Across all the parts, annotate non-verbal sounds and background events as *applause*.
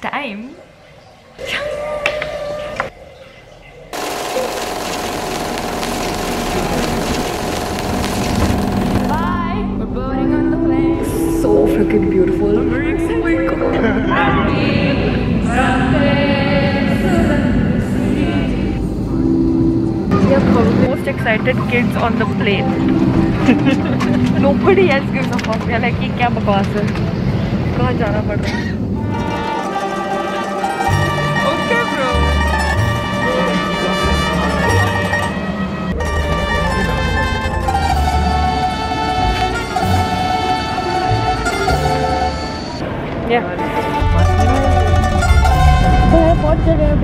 time. Bye. We're boarding on the plane. So freaking beautiful. I'm very excited. Oh my god. We are probably most excited kids on the plane. Nobody *laughs* else gives a fuck. We are like, ये क्या बकवास है? कहाँ जाना पड़ रहा है? बहुत जगह है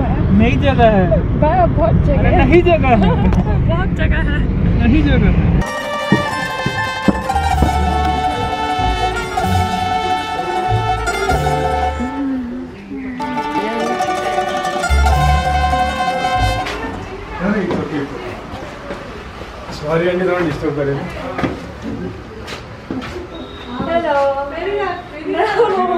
जगह है। बहुत जगह है। नहीं जगह है। बहुत जगह है। नहीं जगह है। थोड़ा डिस्टर्ब करे hello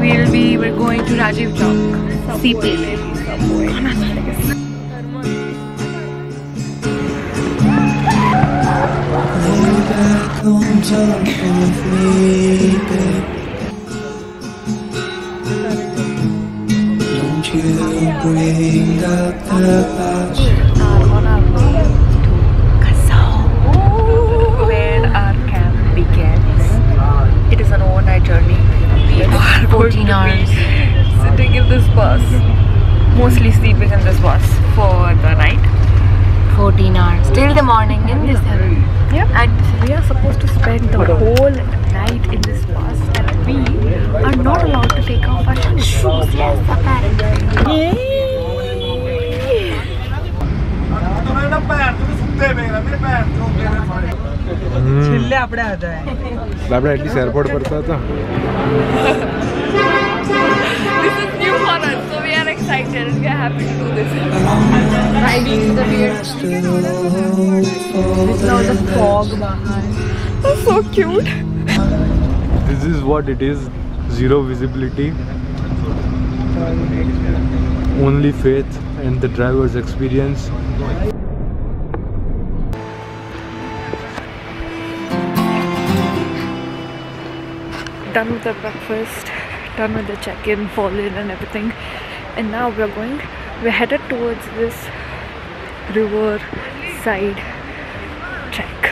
we'll be we're going to Rajiv Chowk CP. Don't you bring up the past. 14 hours sitting in this bus mostly sleeping in this bus for the night 14 hours till the morning in this heaven. Yeah. And we are supposed to spend the whole night in this bus and we are not allowed to take off our shoes. Yes, apparently. છેલ્લે આપણે હતા આપણે at least airport પર તો હતા this is new for us, so we are excited and we are happy to do this. Riding the weird now the fog behind. That's so cute. This is what it is zero visibility, only faith and the driver's experience. Done with the breakfast, done with the check-in, fall-in and everything. And now we're going, we're headed towards this river side trek.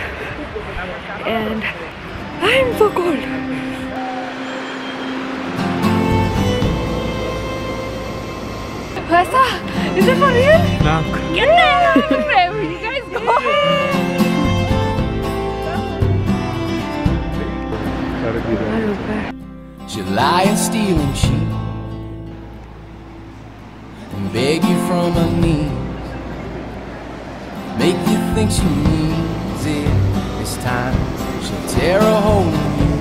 And I'm so cold. Vasa, is it for real? Knock. Get the hell out of here! You guys go! you lie a stealing sheep and beg you from her knees, make you think she needs it. It's time she'll tear a hole in you,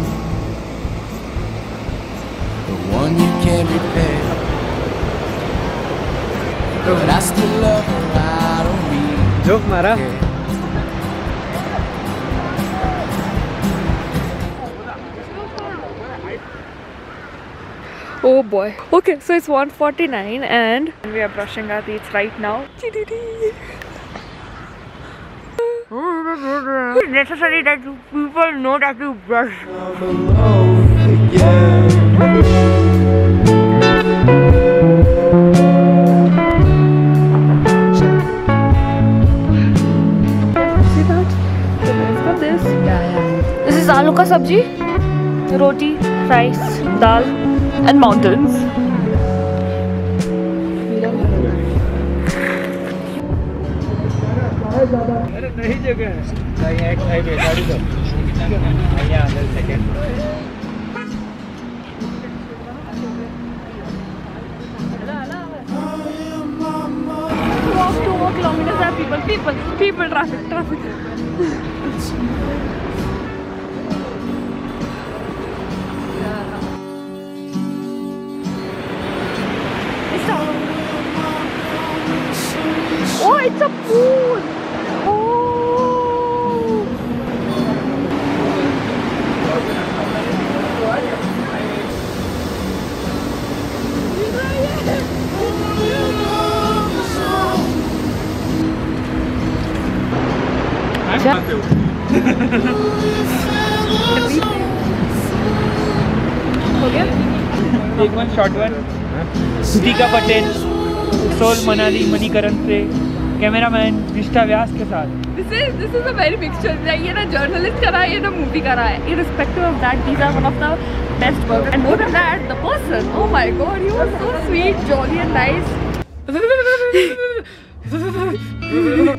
the one you can't repair. But I still love her, I don't Mara. Oh boy. Okay, so it's 1.49 and we are brushing our teeth right now. It's necessary that people know that you brush. See that? So it's got this. This is aloo ka sabji, roti, rice, dal, and mountains. Walk two more kilometers. People, people, people, traffic, traffic. एक one short one Sudhika Patel soul Manali Manikaran से cameraman Nishtha Vyas के साथ। This is this is a very mixture ये ना journalist करा है ये ना मूवी करा है। Irrespective of that these are one of the best work and more than that the person oh my god he was so sweet jolly and nice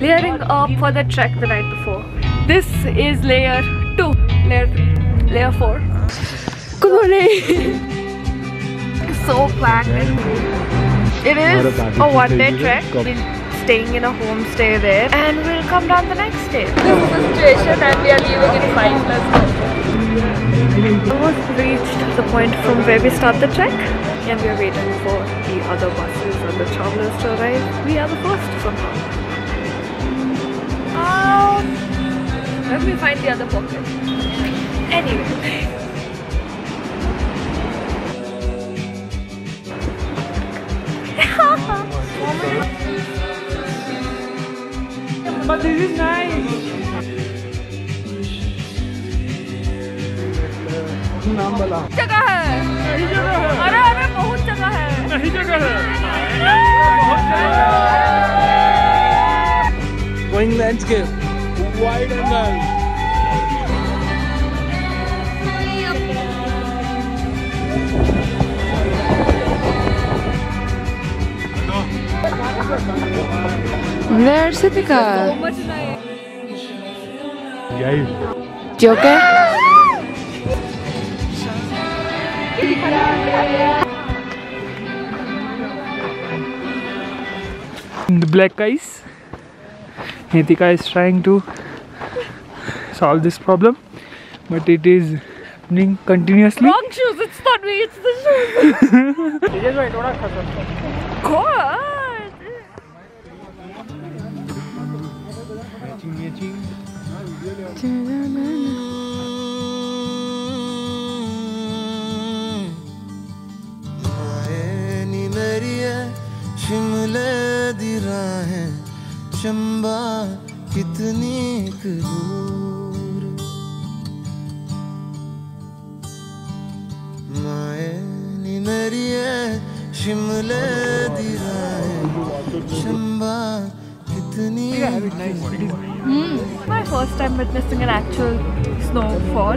layering up for the trek the night before. This is layer 2 layer 3 layer 4 good morning. *laughs* So packed it is a one day trek Staying in a homestay there and we'll come down the next day. This is the situation and we are leaving in 5 let's go. Almost reached the point from where we start the trek and we are waiting for the other buses and the travelers to arrive. We are the first somehow. Um, let me find the other pocket. Anyway. *laughs* But it is nice. नाम बोला जगह है सही जगह है अरे अरे बहुत जगह है नहीं जगह है going landscape wide angle Hello. Sitika? much nice. Guys, You? The black ice. Nitika is trying to solve this problem, but it is happening continuously. Wrong shoes, it's not me, it's the shoes. *laughs* *laughs* चिंगे चिंग शिमले दी राहें चंबा कितनी दूर। माए नी मेरी शिमले दी राहें Chamba We have it nice. Mm. My first time witnessing an actual snowfall.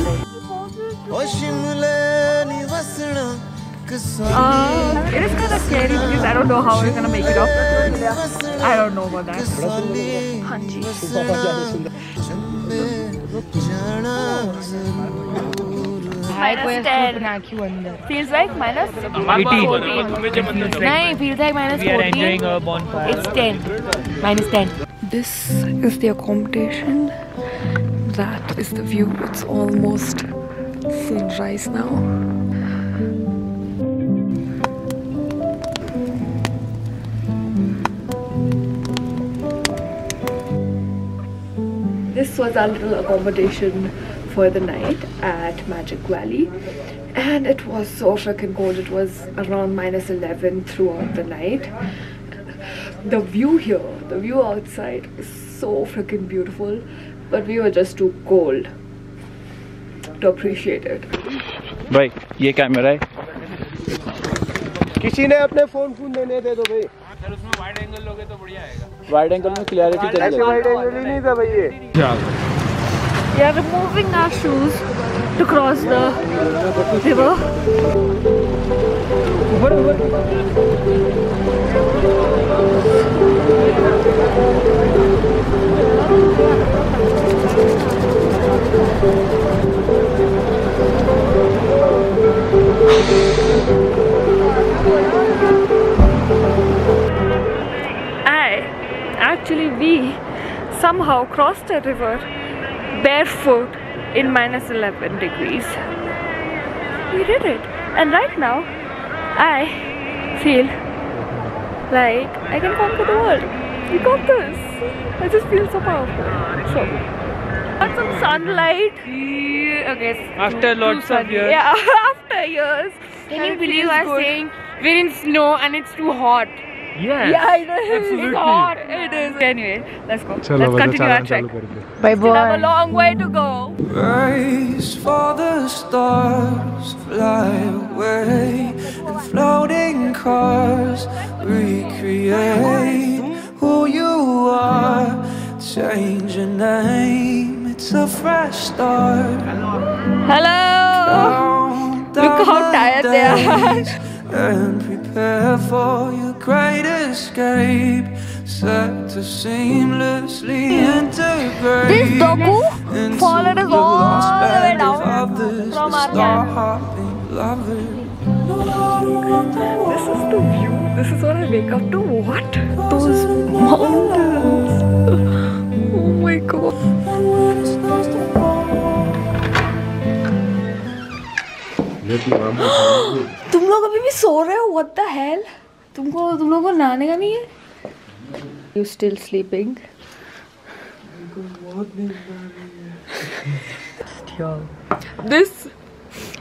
Uh, it is kind of scary because I don't know how we're gonna make it up. I don't know about that. Hanji. Minus 10. Feels like minus 14. नहीं feels like minus We are 14. enjoying a bonfire. It's 10. Minus 10. This is the accommodation. That is the view. It's almost sunrise now. This was our little accommodation for the night at Magic Valley. And it was so freaking cold. It was around minus 11 throughout the night the view here, the view outside is so freaking beautiful, but we were just too cold to appreciate it. भाई ये camera है किसी ने अपने phone phone देने दे दो भाई sir उसमें वाइड एंगल लोगे तो बढ़िया आएगा वाइड एंगल में क्लियरिटी ऐसे वाइड एंगल ही नहीं था भाई ये We are removing our shoes to cross the river. I actually we somehow crossed a river barefoot in minus 11 degrees. We did it. And right now, I feel like I can conquer the world. We got this. I just feel so powerful. So, got some sunlight. Okay. After lots of years. Yeah, *laughs* after years. Can And you believe feels us good. saying we're in snow and it's too hot? Yes. Yeah, it is. Absolutely. God, it is. Anyway, let's go. Chalo, let's continue our trek. Bye, boy. Still have a long way to go. Race for the stars, fly away, and floating cars recreate who you are. Change your name. It's a fresh start. Hello. Hello. Look how tired they are days And prepare for your great escape. Set to seamlessly integrate. This Doku followed us the lost all the way down others, from our star-hopping lovers. This is the view. This is what I wake up to. What? Those mountains. *laughs* Oh my god. *gasps* तुम लोग अभी भी सो रहे हो? What the hell तुमको तुम लोगों को नहाने का नहीं है? You still sleeping this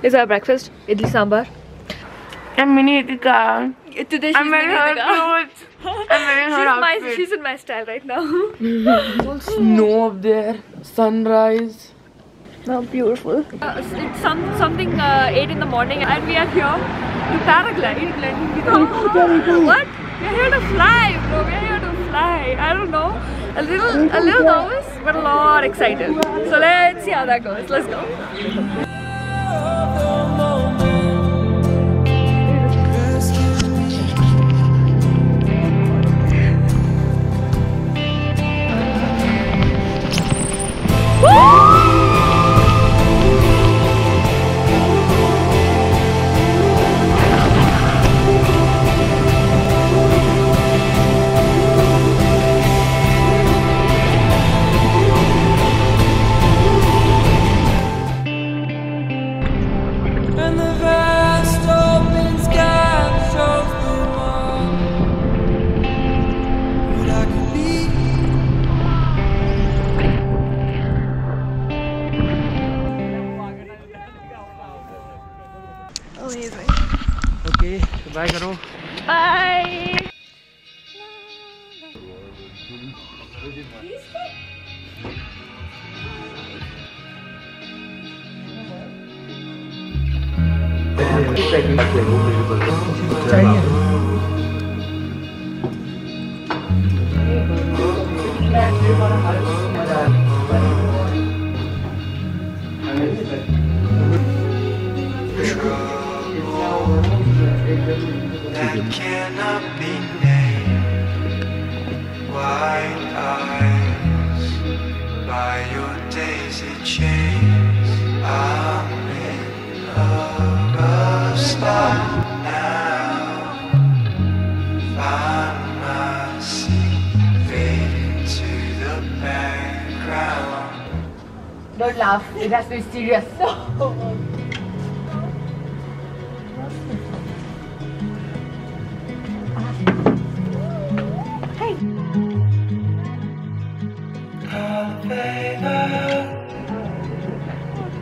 is our breakfast idli sambar and mini इडिका it today she is my cloth I'm wearing her outfit. She's in my style right now. *laughs* How beautiful. Uh, it's some, something uh, 8 in the morning and we are here to paraglide. what? We're here to fly, bro. We're here to fly. I don't know. A little, a little nervous, but a lot excited. So let's see how that goes. Let's go. And that cannot Don't. It has to be serious. *laughs*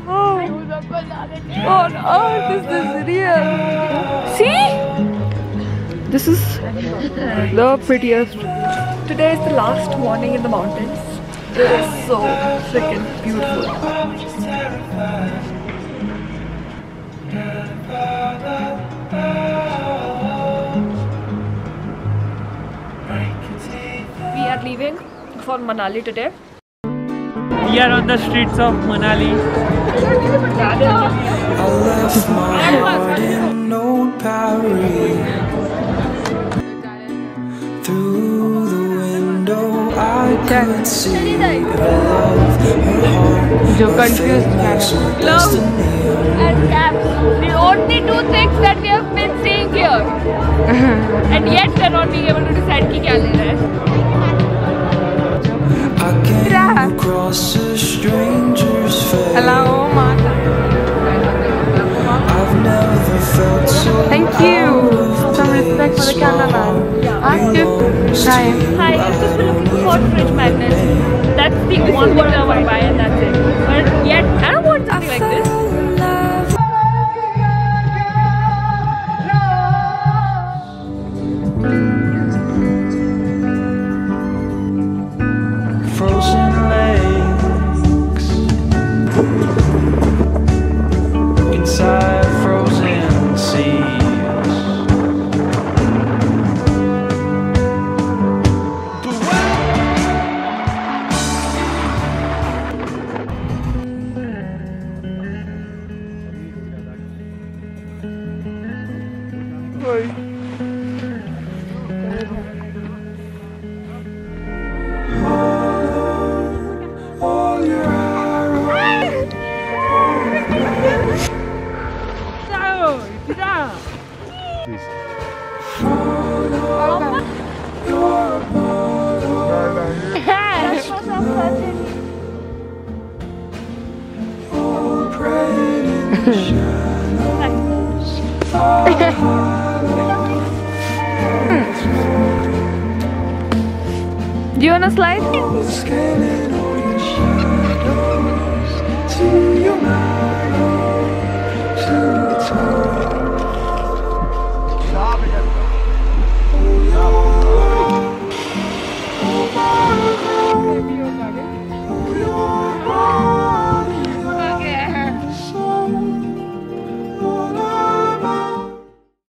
Oh, on earth is this real? See? This is the prettiest. Today is the last morning in the mountains. It is so freaking beautiful. We are leaving for Manali today. We are on the streets of Manali. I left my heart in old Paris. can't see love, heart, जो confused है love and caps the only two things that we have been seeing here. *laughs* And yet we're not being able to decide the cameraman. Ask if time. Hi, this is for looking for fridge magnets. All your arrows. all prayed in the shadows. Do you want to slide?